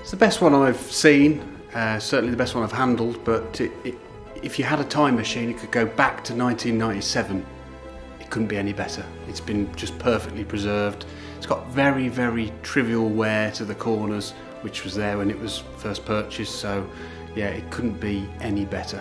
It's the best one I've seen, uh, certainly the best one I've handled, but it, it, if you had a time machine, it could go back to 1997. It couldn't be any better. It's been just perfectly preserved. It's got very, very trivial wear to the corners, which was there when it was first purchased, so yeah, it couldn't be any better.